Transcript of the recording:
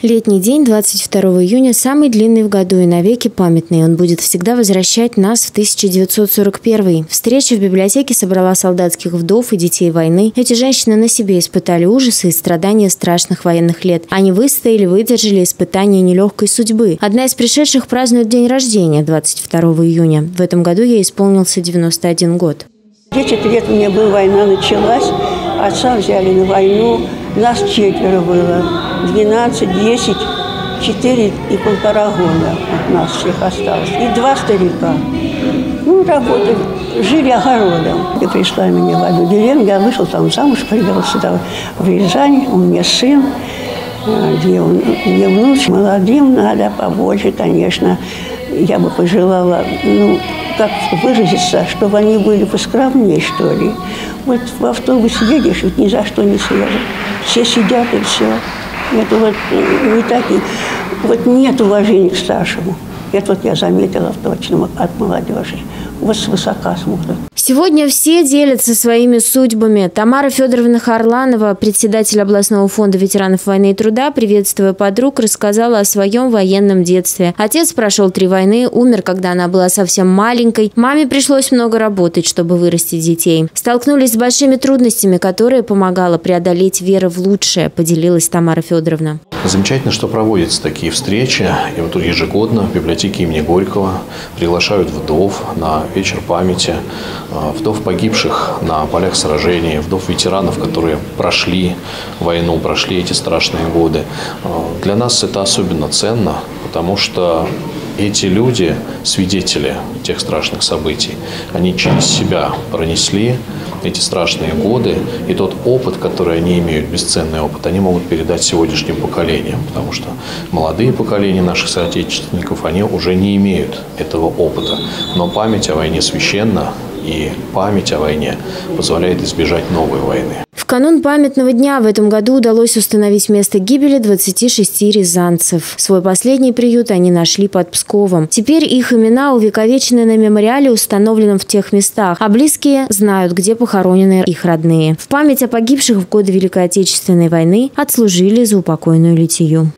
Летний день, 22 июня, самый длинный в году и навеки памятный. Он будет всегда возвращать нас в 1941. Встреча в библиотеке собрала солдатских вдов и детей войны. Эти женщины на себе испытали ужасы и страдания страшных военных лет. Они выстояли, выдержали испытания нелегкой судьбы. Одна из пришедших празднует день рождения, 22 июня. В этом году ей исполнился 91 год. 10 лет мне была война началась, отца взяли на войну, нас четверо было, 12, 10, 4 и полтора года от нас всех осталось. И два старика. Ну, работали, жили огородом. И пришла меня в одну деревню, я вышел там замуж, привел сюда в Рязань, у меня сын, где, внуч, молодым надо побольше, конечно. Я бы пожелала, ну, как выразиться, чтобы они были поскромнее, что ли. Вот в автобусе едешь, ведь ни за что не свежи. Все сидят и все. Это вот э, не такие. Вот нет уважения к старшему. Это вот я заметила точно от молодежи. Вот свысока смотрят. Сегодня все делятся своими судьбами. Тамара Федоровна Харланова, председатель областного фонда ветеранов войны и труда, приветствуя подруг, рассказала о своем военном детстве. Отец прошел три войны, умер, когда она была совсем маленькой. Маме пришлось много работать, чтобы вырастить детей. Столкнулись с большими трудностями, которые помогала преодолеть вера в лучшее, поделилась Тамара Федоровна. Замечательно, что проводятся такие встречи. И вот ежегодно в библиотеке имени Горького приглашают вдов на вечер памяти, э, вдов погибших на полях сражений, вдов ветеранов, которые прошли войну, прошли эти страшные годы. Э, для нас это особенно ценно, потому что эти люди, свидетели тех страшных событий, они через себя пронесли эти страшные годы, и тот опыт, который они имеют, бесценный опыт, они могут передать сегодняшним поколениям, потому что молодые поколения наших соотечественников, они уже не имеют этого опыта. Но память о войне священна, и память о войне позволяет избежать новой войны. Канун памятного дня в этом году удалось установить место гибели 26 рязанцев. Свой последний приют они нашли под Псковом. Теперь их имена увековечены на мемориале, установленном в тех местах, а близкие знают, где похоронены их родные. В память о погибших в годы Великой Отечественной войны отслужили за упокойную литию.